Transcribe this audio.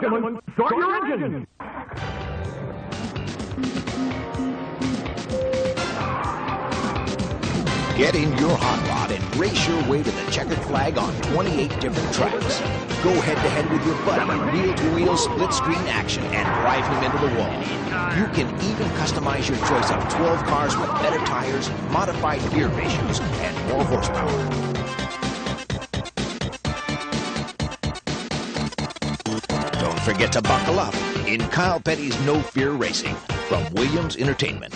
gentlemen, start your engines. Get in your hot rod and race your way to the checkered flag on 28 different tracks. Go head-to-head with your buddy in wheel-to-wheel split-screen action and drive him into the wall. You can even customize your choice of 12 cars with better tires, modified gear ratios, and more horsepower. Don't forget to buckle up in Kyle Petty's No Fear Racing from Williams Entertainment.